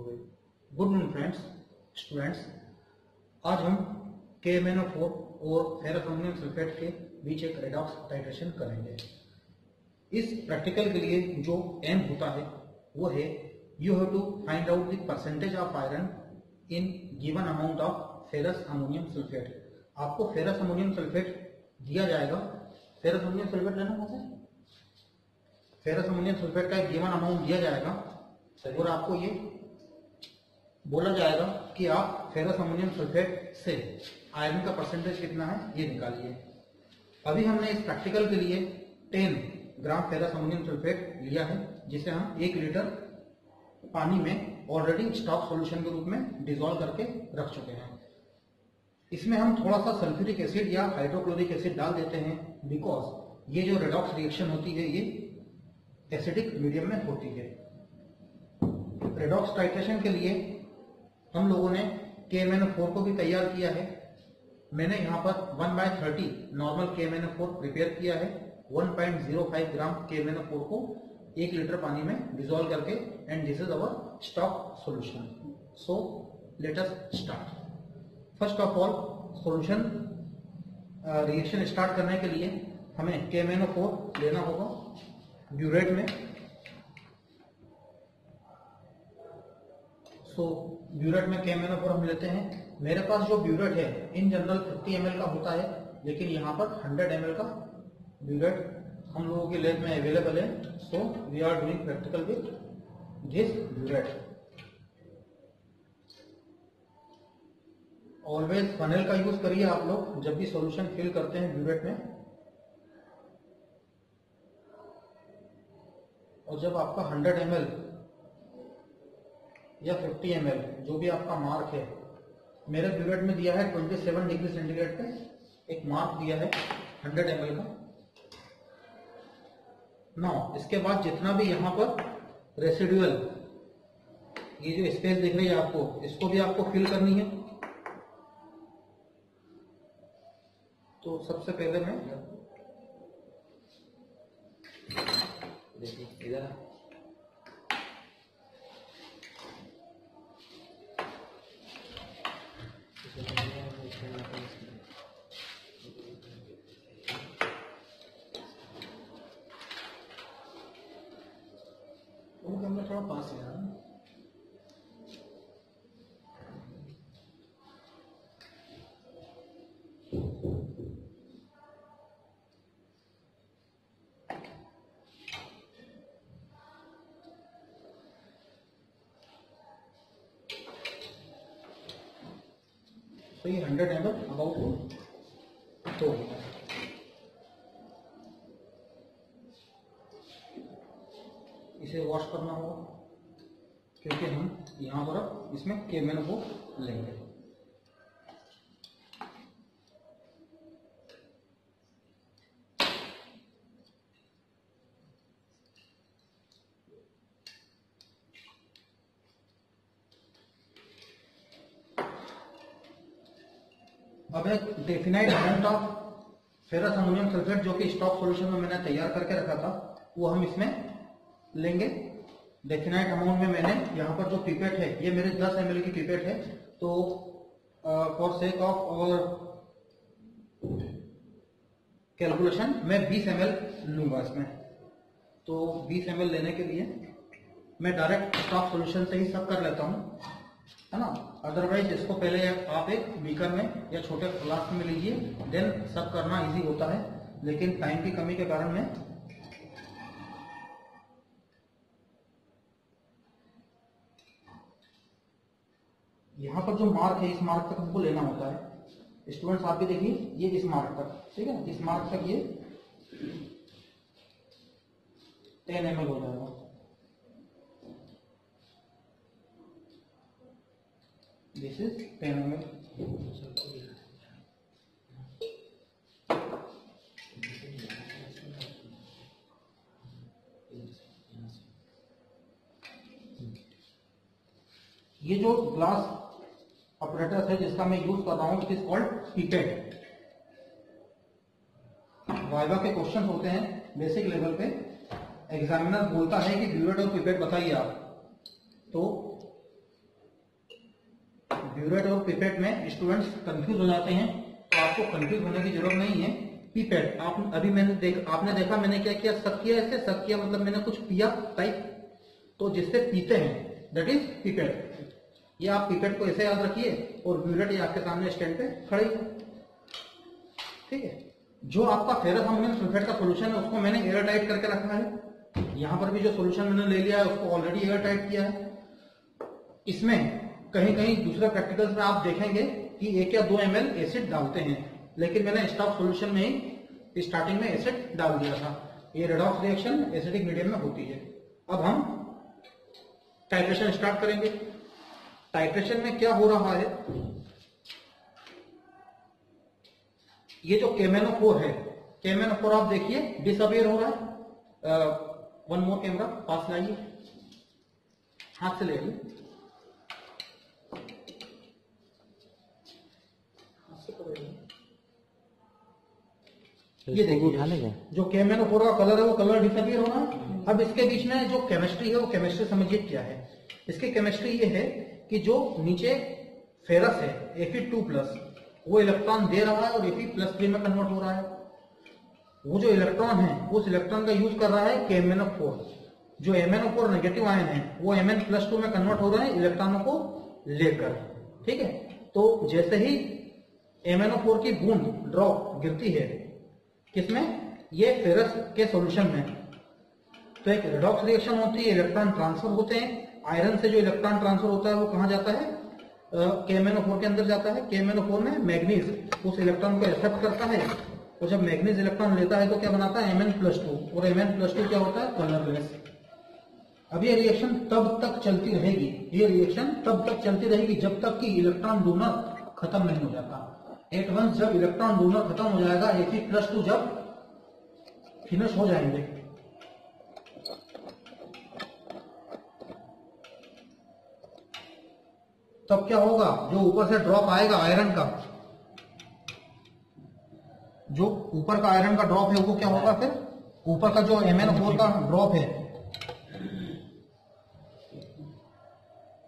Good morning friends students आज हम K M N four और फेरस सल्फेट के बीच एक रेडॉक्स टाइट्रेशन करेंगे। इस प्रैक्टिकल के लिए जो एम होता है, वो है you have to find out the percentage of iron in given amount of ferrous ammonium sulphate आपको फेरस अमोनियम सल्फेट दिया जाएगा। फेरस अमोनियम सल्फेट लेना कौन सा फेरस अमोनियम सल्फेट का एक गिवन अमाउंट दिया जाएगा, और आपको ये बोला जाएगा कि आप फेरस अमोनियम सल्फेट से आयरन का परसेंटेज कितना है, ये निकालिए। अभी हमने इस प्रैक्टिकल के लिए 10 ग्राम फेरस अमोनियम सल्फेट लिया है, जिसे हम एक लीटर पानी में ऑलरेडी स्टॉक सॉल्यूशन के रूप में डिजोल्व करके रख चुके हैं। इसमें हम थोड़ा सा सल्फ्यूरिक एसिड या हाइड्रोक्लोरिक एसिड डाल देते हैं बिकॉज़ ये जो रेडॉक्स रिएक्शन होती है, ये एसिडिक मीडियम में होती है। रेडॉक्स टाइट्रेशन के लिए हम लोगों ने के एम फोर को भी तैयार किया है। मैंने यहाँ पर one by thirty normal K M four prepare किया है। 1.05 ग्राम के एम फोर को एक लीटर पानी में डिजोल्व करके and this is our stock solution so let's start first of all solution reaction start करने के लिए हमें के एम फोर लेना होगा। ब्यूरेट में सो ब्यूरेट में के एम हम लेते हैं। मेरे पास जो ब्यूरेट है इन जनरल 50 एम का होता है, लेकिन यहाँ पर 100 एम का ब्यूरेट हम लोगों के लैब में अवेलेबल है। So we are doing practical with this burette. Always funnel का यूज़ करिए आप लोग, जब भी सॉल्यूशन फिल करते हैं ब्यूरेट में। और जब आपका 100 एम या 50 एम जो भी आपका मार्क है। मेरे ब्यूरेट में दिया है 27 डिग्री सेंटीग्रेड पे। एक मार्क दिया है 100 एम का। नौ इसके बाद जितना भी यहाँ पर रेसिडुअल ये जो स्पेस दिख रही है आपको, इसको भी आपको फिल करनी है। तो सबसे पहले मैं देखिए, इधर। थोड़ा पास ये हंड्रेड एम एल अबाउट तो इसे वॉश करना होगा क्योंकि हम यहाँ पर अब इसमें केमेन को लेंगे। अब एक definite amount of ferrous ammonium sulphate जो कि स्टॉक सॉल्यूशन में मैंने तैयार करके रखा था, वो हम इसमें लेंगे। डेफिनाइट अमाउंट में मैंने। यहाँ पर जो पिपेट है, ये मेरे 10 एम की पिपेट है। तो for sake of our calculation मैं 20 एम लूँगा इसमें। तो 20 एम लेने के लिए मैं डायरेक्ट स्टॉक सॉल्यूशन से ही सब कर लेता हूँ, है ना? अदरवाइज़ इसको पहले आप एक बीकर में या छोटे फ्लास्क में लीजिए देन सब करना इजी होता है। लेकिन टाइम की कमी के कारण मैं यहाँ पर जो मार्क है, इस मार्क तक हमको लेना होता है। स्टूडेंट्स आप भी देखिए, ये इस मार्क तक, ठीक है? इस मार्क तक ये टेन एम हो जाएगा। दिस इज़ टेन एम ये जो ग्लास ऑपरेटर है जिसका मैं यूज़ कर रहा हूँ it is called pipette viva के क्वेश्चन होते हैं बेसिक लेवल पे. एग्जामिनर बोलता है कि ड्यूरेट और पिपेट बताइए आप. तो ब्यूरेट और पिपेट में स्टूडेंट्स कंफ्यूज हो जाते हैं. तो आपको कंफ्यूज होने की ज़रूरत नहीं है. पिपेट आप अभी मैंने देख, आपने देखा मैंने क्या किया? सक किया ऐसे सक किया मतलब मैंने कुछ पिया टाइप तो जिससे पीते हैं दैट इज़ पिपेट ये आप पिपेट को ऐसे याद रखिए और ब्यूरेट ये आपके सामने स्टैंड पे खड़े। ठीक है? जो आपका फेरस अमोनियम सल्फेट का सोल्यूशन है, उसको मैंने एयर टाइट करके रखा है। यहाँ पर भी जो सोल्यूशन मैंने ले लिया है, उसको ऑलरेडी एयर टाइट किया है। इसमें कहीं कहीं दूसरे प्रैक्टिकल्स में आप देखेंगे कि एक या दो एम एसिड डालते हैं। लेकिन मैंने स्टॉक सोल्यूशन में ही स्टार्टिंग में एसिड डाल दिया था। ये रेडॉक्स रिएक्शन एसिडिक मीडियम में होती है। अब हम टाइट्रेशन स्टार्ट करेंगे। टाइट्रेशन में क्या हो रहा है? ये जो केमेनोफोर है केमेनोफोर आप देखिए डिसअपियर हो रहा है। वन मोर कैमरा पास लाइए। हाथ से ले से पकड़िए। ये देखिए जो केमेनोफोर का कलर है वो कलर डिसअपियर हो रहा है। अब इसके बीच में जो केमिस्ट्री है वो केमिस्ट्री समझिए क्या है। इसकी केमिस्ट्री ये है कि जो नीचे फेरस है Fe2 टू प्लस वो इलेक्ट्रॉन दे रहा है और Fe प्लस थ्री में कन्वर्ट हो रहा है। वो जो इलेक्ट्रॉन है, उस इलेक्ट्रॉन का यूज़ कर रहा है KMnO4 जो MnO4 नेगेटिव आयन है, वो Mn प्लस टू में कन्वर्ट हो रहे हैं इलेक्ट्रॉनों को लेकर, ठीक है? तो जैसे ही MnO4 की बूंद ड्रॉप गिरती है, किसमें? ये फेरस के सॉल्यूशन में। तो एक रिडॉक्स रिएक्शन होती है इलेक्ट्रॉन ट्रांसफ़र होते हैं। आयरन से जो इलेक्ट्रॉन ट्रांसफ़र होता है वो कहाँ जाता है? केमेनोफोर के अंदर जाता है। केमेनोफोर में मैग्नीज, उस इलेक्ट्रॉन को एक्सेप्ट करता है। और जब मैग्नीज इलेक्ट्रॉन लेता है तो क्या बनाता है? एमएन प्लस टू और एमएन प्लस टू क्या होता है? कलरलेस अब ये रिएक्शन तब तक चलती रहेगी। ये रिएक्शन तब तक चलती रहेगी जब तक कि इलेक्ट्रॉन डोनर खत्म नहीं हो जाता। एट वंस जब इलेक्ट्रॉन डोनर खत्म हो जाएगा एफी प्लस टू जब फिनिश हो जाएँगे। तब क्या होगा? जो ऊपर से ड्रॉप आएगा आयरन का। जो ऊपर का आयरन का ड्रॉप है वो क्या होगा फिर? ऊपर का जो एम एन फोर का ड्रॉप है,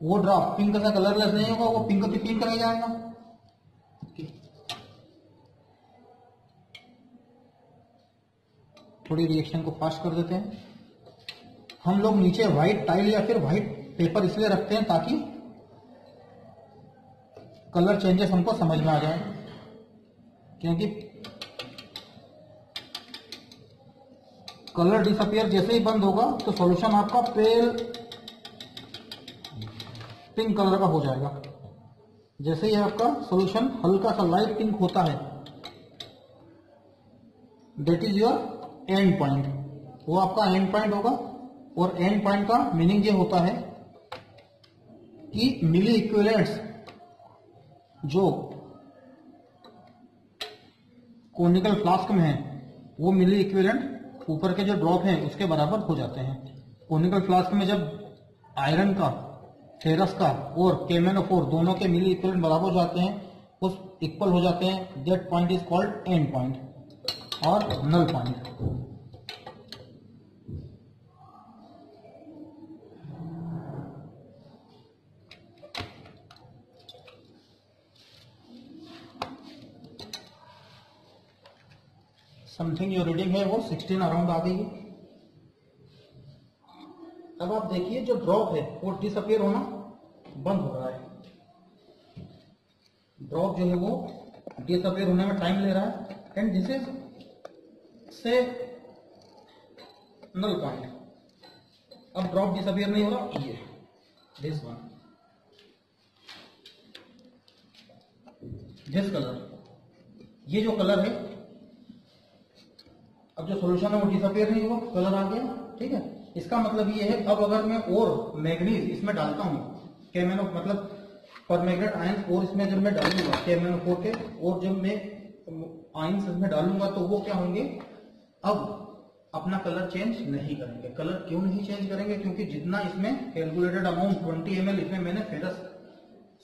वो ड्रॉप पिंक का कलरलेस नहीं होगा, वो पिंक की पिंक रह जाएगा। थोड़ी रिएक्शन को फास्ट कर देते हैं। हम लोग नीचे व्हाइट टाइल या फिर व्हाइट पेपर इसलिए रखते हैं ताकि कलर चेंजेस हमको समझ में आ जाए, क्योंकि कलर डिसअपियर जैसे ही बंद होगा तो सॉल्यूशन आपका पेल पिंक कलर का हो जाएगा। जैसे ही आपका सॉल्यूशन हल्का सा लाइट पिंक होता है that is your end point वो आपका एंड पॉइंट होगा, और एंड पॉइंट का मीनिंग ये होता है कि मिली इक्विवेलेंट्स जो कोनिकल फ्लास्क में है, वो मिली इक्विवेलेंट ऊपर के जो ड्रॉप हैं, उसके बराबर हो जाते हैं। कोनिकल फ्लास्क में जब आयरन का फेरस का और केमेनोफोर दोनों के मिली इक्विवेलेंट बराबर हो जाते हैं उस इक्वल हो जाते हैं that point is called end point और नल पॉइंट समथिंग जो रीडिंग है, वो 16 अराउंड आ गई है। अब आप देखिए, जो ड्रॉप है, वो डिसअपियर होना बंद हो रहा है। ड्रॉप जो है वो डिसअपियर होने में टाइम ले रहा है। एंड दिस इज़ से नल पॉइंट अब ड्रॉप डिसअपियर नहीं हो रहा, ये दिस वन दिस कलर ये जो कलर है अब जो सोल्यूशन है वो डिसअपियर नहीं हुआ कलर आ गया, ठीक है? इसका मतलब ये है, अब अगर मैं और मैग्नीज इसमें डालता हूँ केमेनो मतलब परमैग्नेट आयंस और इसमें जब मैं डालूँगा केमेनो फोर के और जब मैं आयंस इसमें डालूँगा तो वो क्या होंगे? अब अपना कलर चेंज नहीं करेंगे। कलर क्यों नहीं चेंज करेंगे? क्योंकि जितना इसमें कैलकुलेटेड अमाउंट ट्वेंटी एम इसमें मैंने फेरस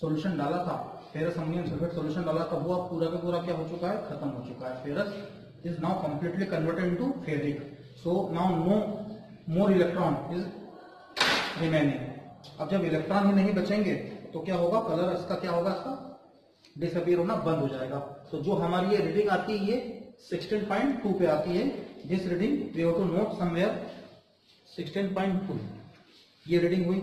सॉल्यूशन डाला था फेरस अमोनियम सल्फेट सॉल्यूशन डाला था, वो अब पूरा का पूरा क्या हो चुका है? खत्म हो चुका है ferrous is now completely converted into ferric. So, now no more electron is remaining. अब जब इलेक्ट्रॉन ही नहीं बचेंगे तो क्या होगा? कलर इसका क्या होगा? इसका डिसअपियर होना बंद हो जाएगा। तो जो हमारी ये रीडिंग आती है, ये 16.2 पे आती है। This reading we have to note somewhere 16.2 ये रीडिंग हुई।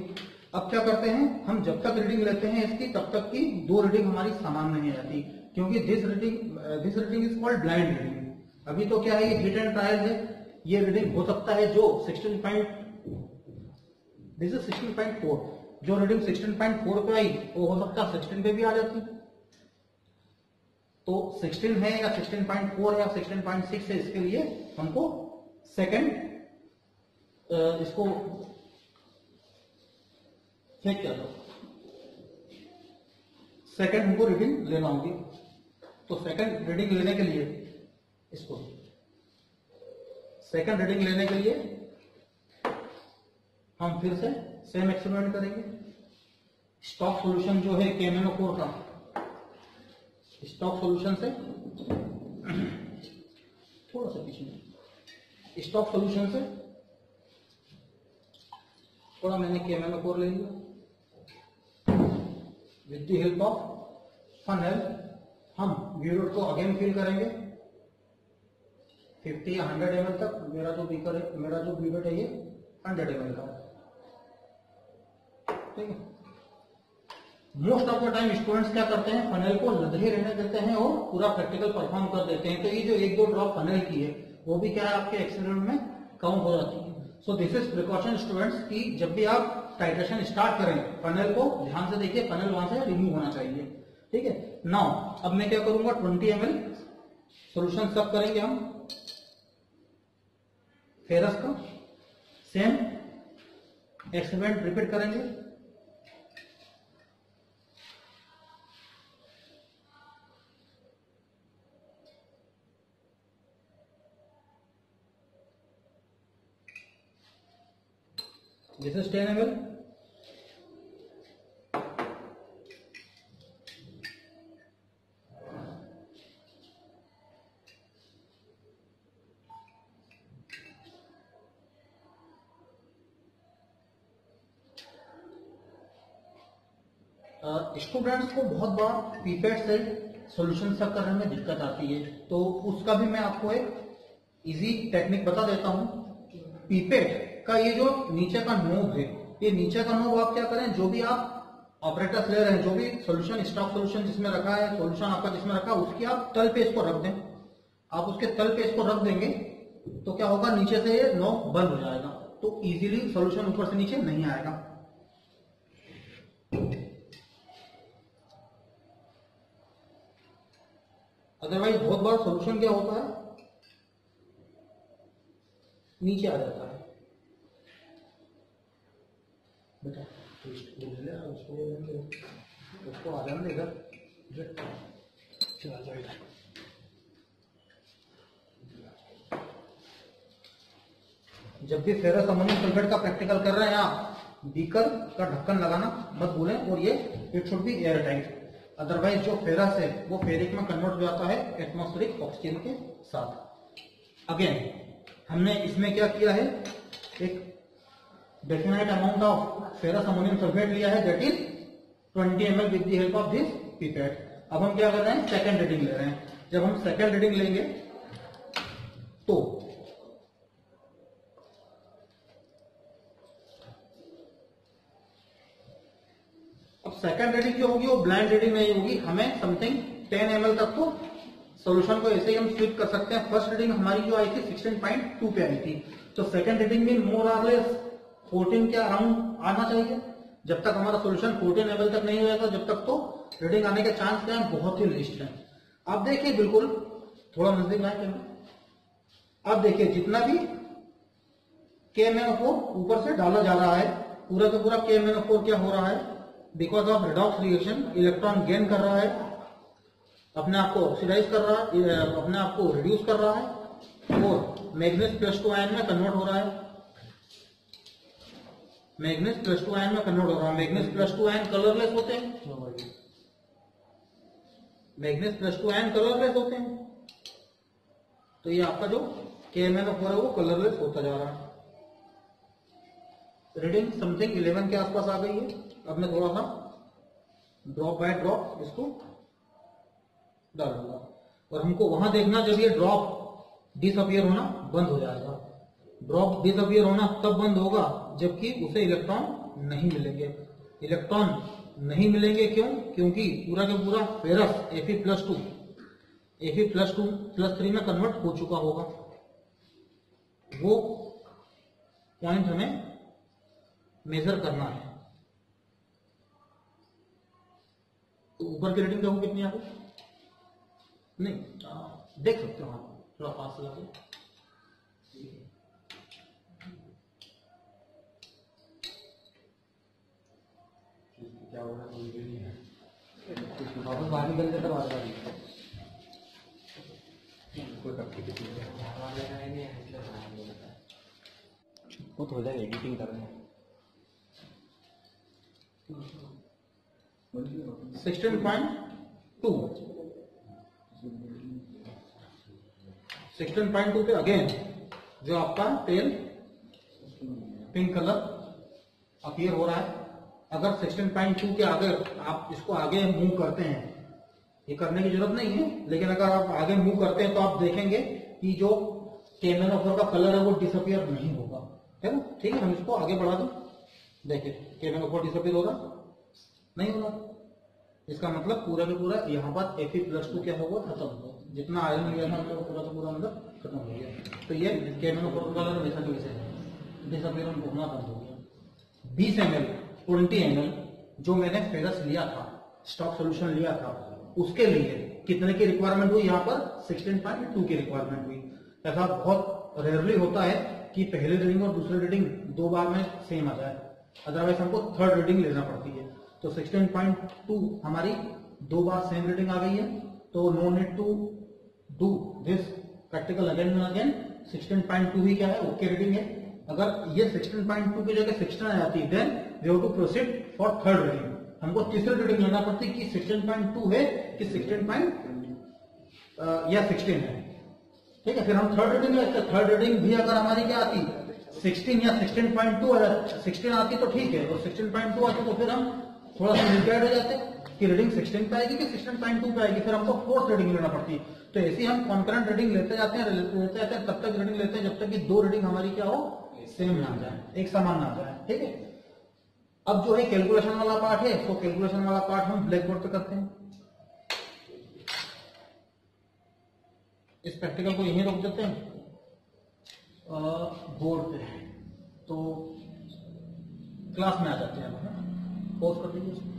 अब क्या करते हैं? हम जब तक रीडिंग लेते हैं इसकी, तब तक की दो रीडिंग हमारी समान नहीं आती क्योंकि this reading this reading is called blind reading अभी तो क्या है, ये हिट एंड ट्रायल है। ये रीडिंग हो सकता है जो 16 पॉइंट दिस इज़ 16.4 जो रीडिंग 16.4 पे आई, वो हो सकता है 16 पे भी आ जाती। तो 16 है या 16.4 है या 16.6 है, इसके लिए हमको सेकंड इसको चेक कर दो सेकंड हमको रीडिंग लेना होगी। तो सेकंड रीडिंग लेने के लिए इसको। सेकंड रीडिंग लेने के लिए हम फिर से सेम एक्सपेरिमेंट करेंगे। स्टॉक सॉल्यूशन जो है केमेनोकोर का। स्टॉक सॉल्यूशन से थोड़ा सा पीछे। स्टॉक सॉल्यूशन से थोड़ा मैंने केमेनोकोर ले लिया। With the help of funnel हम ब्यूरोट को अगेन फिल करेंगे। 50 या 100 एम तक, मेरा जो बीकर है, मेरा जो ब्यूरोट है ये 100 एम का। ठीक है? Most of the time students क्या करते हैं? फनल को लदरे रहने देते हैं और पूरा प्रैक्टिकल परफॉर्म कर देते हैं। तो ये जो एक दो ड्रॉप फनल की है, वो भी क्या है आपके एक्सीडेंट में कम हो जाती है। So this is precaution students की जब भी आप टाइट्रेशन स्टार्ट करें फनल को ध्यान से देखिए फनल वहाँ से रिमूव होना चाहिए। ठीक है? नाउ अब मैं क्या करूँगा? 20 एम एल सोल्यूशन सब करेंगे हम। फेरस का सेम एक्सपेरिमेंट रिपीट करेंगे This is 10 ml. स्टूडेंट्स को बहुत बार पीपेट से सोल्यूशन सब करने में दिक्कत आती है। तो उसका भी मैं आपको एक इजी टेक्निक बता देता हूँ। पीपेट का ये जो नीचे का नोब है, ये नीचे का नोब आप क्या करें, जो भी आप ऑपरेटर्स ले रहे हैं, जो भी सोल्यूशन स्टॉक सोल्यूशन जिसमें रखा है सोल्यूशन आपका जिसमें रखा है, उसकी आप तल पे इसको रख दें। आप उसके तल पे इसको रख देंगे तो क्या होगा, नीचे से ये नोब बंद हो जाएगा। तो इजीली सोल्यूशन ऊपर से नीचे नहीं आएगा। अदरवाइज़ बहुत बार सोल्यूशन क्या होता है? नीचे आ जाता है। बेटा उसको उसको देगा। चला जाएगा जब भी फेरस अमोनियम सल्फेट का प्रैक्टिकल कर रहे हैं आप बीकर का ढक्कन लगाना मत भूलें और ये it should be air tight otherwise जो फेरस है, वो फेरिक में कन्वर्ट हो जाता है एटमोस्फेरिक ऑक्सीजन के साथ। अगेन हमने इसमें क्या किया है? एक definite amount of ferrous ammonium sulphate लिया है that is 20 M with the help of this pipette अब हम क्या कर रहे हैं? सेकेंड रीडिंग ले रहे हैं। जब हम सेकेंड रीडिंग लेंगे तो अब सेकंड रीडिंग जो होगी वो ब्लाइंड रीडिंग नहीं होगी। हमें समथिंग 10 एम तक तो सॉल्यूशन को ऐसे ही हम स्विप कर सकते हैं। फ़र्स्ट रीडिंग हमारी जो आई थी 16.2 पे आई थी। तो सेकंड रीडिंग में मोर आर लेस 14 के अराउंड आना चाहिए। जब तक हमारा सोल्यूशन फोर्टीन एम तक नहीं होगा जब तक तो रीडिंग आने के चांस क्या है, बहुत ही लिस्ट है। अब देखिए बिल्कुल, थोड़ा नज़दीक लाए कैमरा आप देखिए, जितना भी के एम ऊपर से डाला जा रहा है, पूरा का पूरा के एम क्या हो रहा है? Because of redox reaction electron gain कर रहा है अपने आप को ऑक्सीडाइज कर रहा है अपने आप को रिड्यूस कर रहा है और मैग्नेस प्लस टू आयन में कन्वर्ट हो रहा है। मैग्नेस प्लस टू आयन में कन्वर्ट हो रहा है। Manganese plus two ion colourless होते हैं। Manganese plus two ion colourless होते हैं। तो ये आपका जो के एम एन है वो कलरलेस होता जा रहा है। रीडिंग समथिंग 11 के आसपास आ गई है। अब मैं थोड़ा सा ड्रॉप बाय ड्रॉप इसको डाल दूँगा और हमको वहाँ देखना, जब ये ड्रॉप डिसअपियर होना, बंद हो जाएगा। ड्रॉप डिसअपियर होना तब बंद होगा, जबकि उसे इलेक्ट्रॉन नहीं मिलेंगे। इलेक्ट्रॉन नहीं मिलेंगे क्यों? क्योंकि पूरा का पूरा ferrous Fe plus two Fe plus two plus three में कन्वर्ट हो चुका होगा। वो पॉइंट हमें मेजर करना है। तो ऊपर की रेटिंग कहूँ कितनी आपको? नहीं आ, देख सकते हो आप थोड़ा पास लगा क्या हो रहा है? वापस बाहर निकल है। तो हो जाएगा एडिटिंग कर रहे हैं। Sixteen point two. Sixteen point two पे अगेन जो आपका टेल पिंक कलर अपीयर हो रहा है। अगर 16.2 के आगे आप इसको आगे मूव करते हैं, ये करने की ज़रूरत नहीं है, लेकिन अगर आप आगे मूव करते हैं तो आप देखेंगे कि जो केमेनोफोर का कलर है वो डिसअपियर नहीं होगा। है ना? ठीक है, हम इसको आगे बढ़ा दें। देखिए ऑफ़र डिसअपियर होगा नहीं होगा। इसका मतलब पूरा का पूरा यहाँ पर एफ़ प्लस टू क्या होगा? खत्म होगा। जितना आयरन लिया था वो पूरा का पूरा मतलब खत्म हो गया। तो ये केमेनोफोर का कलर वैसा की वैसे है डिसअपियर होना बंद हो गया। बीस एम एल ट्वेंटी एम जो मैंने फेरस लिया था स्टॉक सोल्यूशन लिया था, उसके लिए कितने की रिक्वायरमेंट हुई यहाँ पर? 16.2 की रिक्वायरमेंट हुई। ऐसा बहुत रेयरली होता है कि पहले रीडिंग और दूसरी रीडिंग दो बार में सेम आ जाए। अदरवाइज़ हमको थर्ड रीडिंग लेना पड़ती है। तो 16.2 हमारी दो बार सेम रीडिंग आ गई है। तो no need to do this practical again and again 16.2 ही क्या है? ओके रीडिंग है। अगर ये 16.2 की जगह 16 आ जाती then we have to proceed for third reading हमको तीसरी रीडिंग लेना पड़ती कि 16.2 है कि 16. uh, या 16 है। ठीक है फिर हम थर्ड रीडिंग लेते हैं। थर्ड रीडिंग भी अगर हमारी क्या आती 16 या 16.2 अगर 16 आती तो ठीक है। और 16.2 आती तो फिर हम थोड़ा सा मिलगाइड हो जाते कि रीडिंग 16 पे आएगी कि 16.2 पे आएगी, फिर हमको फोर्थ रीडिंग लेना पड़ती है। तो ऐसी हम कॉन्करेंट रीडिंग लेते जाते हैं, लेते जाते हैं, तब तक रीडिंग लेते हैं जब तक कि दो रीडिंग हमारी क्या हो सेम ना जाए, एक समान ना जाए, ठीक है? अब जो है कैलकुलेशन वाला पार्ट है तो कैलकुलेशन वाला पार्ट हम ब्लैक बोर्ड पे करते हैं। इस प्रैक्टिकल को यहीं रोक देते हैं। बोर्ड पे। तो क्लास में आ जाते हैं posso organismo.